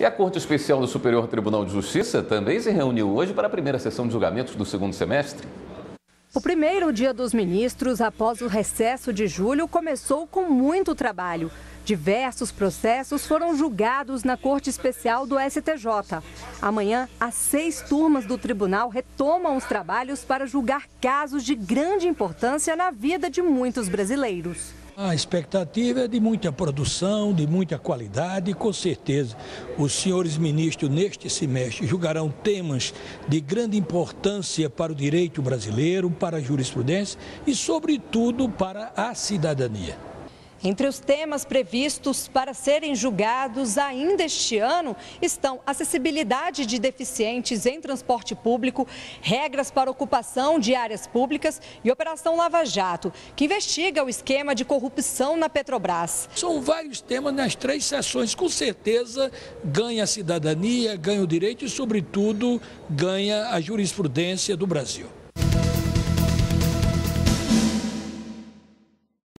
E a Corte Especial do Superior Tribunal de Justiça também se reuniu hoje para a primeira sessão de julgamentos do segundo semestre. O primeiro dia dos ministros, após o recesso de julho, começou com muito trabalho. Diversos processos foram julgados na Corte Especial do STJ. Amanhã, as seis turmas do tribunal retomam os trabalhos para julgar casos de grande importância na vida de muitos brasileiros. A expectativa é de muita produção, de muita qualidade e, com certeza, os senhores ministros, neste semestre, julgarão temas de grande importância para o direito brasileiro, para a jurisprudência e, sobretudo, para a cidadania. Entre os temas previstos para serem julgados ainda este ano estão acessibilidade de deficientes em transporte público, regras para ocupação de áreas públicas e Operação Lava Jato, que investiga o esquema de corrupção na Petrobras. São vários temas nas três sessões. Com certeza ganha a cidadania, ganha o direito e, sobretudo, ganha a jurisprudência do Brasil.